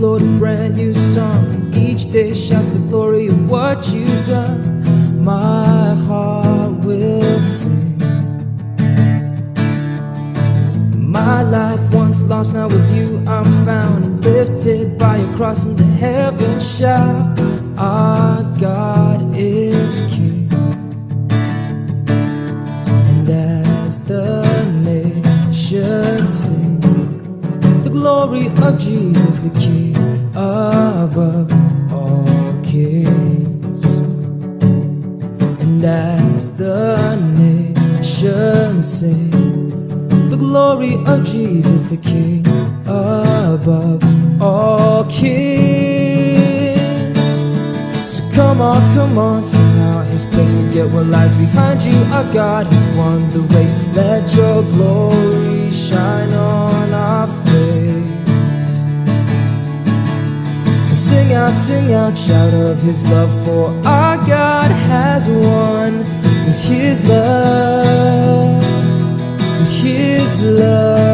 Lord, a brand new song. Each day shouts the glory of what you've done. My heart will sing. My life once lost, now with you I'm found. Lifted by your cross into heaven, shout, Our God glory of Jesus the King above all kings. And as the nations sing, the glory of Jesus the King above all kings. So come on, come on, sing out His place. Forget what lies behind you. Our God has won the race. Let your glory shine on sing out, sing out, shout of His love, for our God has won. With His love, His love.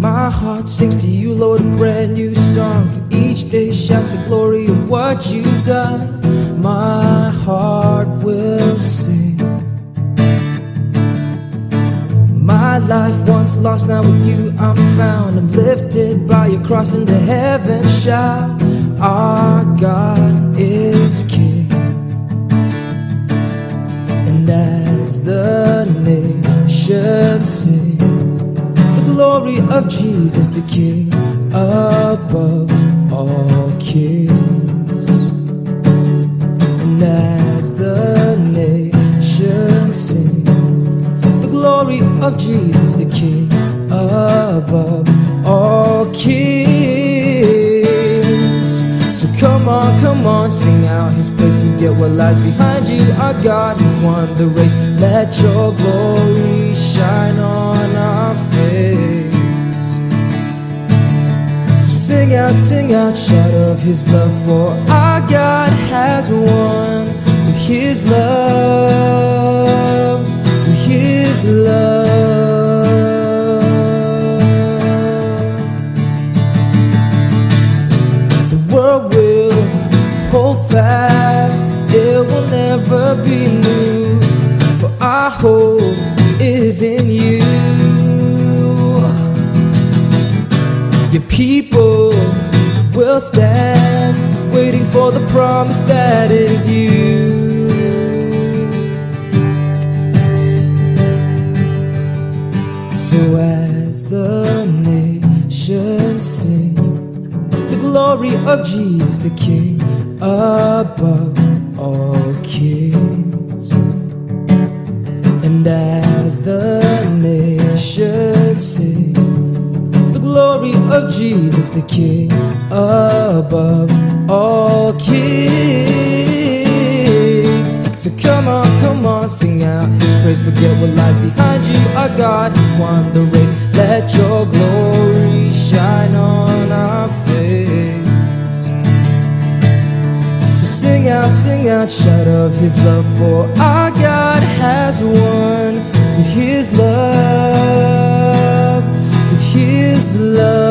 My heart sings to you, Lord, a brand new song. Each day shouts the glory of what you've done. My heart will sing. My life once lost, now with you I'm found. I'm lifted by your cross into heaven. Shout, Our God is King. And as the nations sing, the glory of Jesus the King above all kings. And as the nations sing, the glory of Jesus the King above all kings. So come on, come on, sing out His praise. Forget what lies behind you. Our God has won the race. Let your glory shine on our face. Sing out, sing out, shout of His love, for our God has won with His love, with His love. The world will hold fast, it will never be Your people will stand, waiting for the promise that is you. So as the nations sing, the glory of Jesus the King above all kings. And as Jesus the King above all kings. So come on, come on, sing out His praise. Forget what lies behind you. Our God has won the race. Let your glory shine on our face. So sing out, sing out, shout of His love, for our God has won with His love, with His love, with His love, with His love.